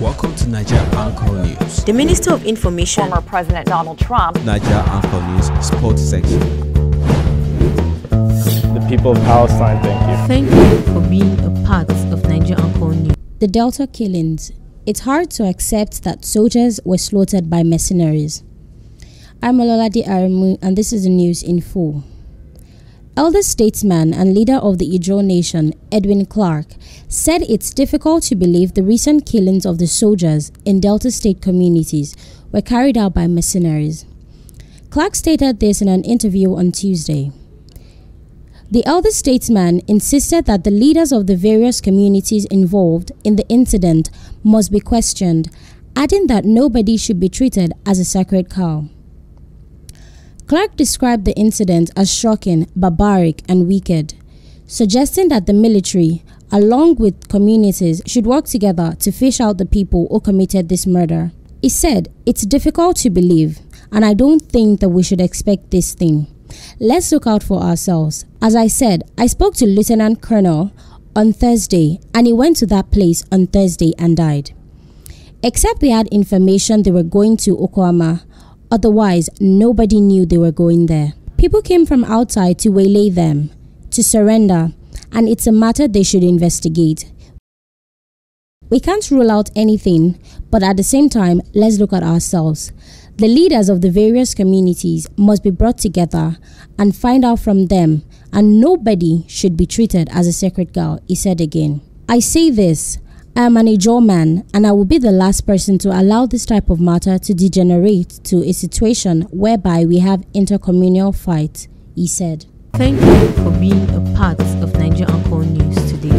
Welcome to Naija Anchor News. The Minister of Information, former President Donald Trump, Naija Anchor News Sports Section. The people of Palestine, thank you. Thank you for being a part of Naija Anchor News. The Delta killings. It's hard to accept that soldiers were slaughtered by mercenaries. I'm Ololade Aremu, and this is the news in full. Elder statesman and leader of the Ijaw Nation, Edwin Clark, said it's difficult to believe the recent killings of the soldiers in Delta State communities were carried out by mercenaries. Clark stated this in an interview on Tuesday. The elder statesman insisted that the leaders of the various communities involved in the incident must be questioned, adding that nobody should be treated as a sacred cow. Clark described the incident as shocking, barbaric, and wicked, suggesting that the military, along with communities, should work together to fish out the people who committed this murder. He said, It's difficult to believe, and I don't think that we should expect this thing. Let's look out for ourselves. As I said, I spoke to Lieutenant Colonel on Thursday, and he went to that place on Thursday and died. Except they had information they were going to Okuama, otherwise, nobody knew they were going there. People came from outside to waylay them, to surrender, and it's a matter they should investigate. We can't rule out anything, but at the same time, let's look at ourselves. The leaders of the various communities must be brought together and find out from them, and nobody should be treated as a sacred cow, he said again. I say this, I am an Ijaw man, and I will be the last person to allow this type of matter to degenerate to a situation whereby we have intercommunal fight, he said. Thank you for being a part of Naija Anchor News today.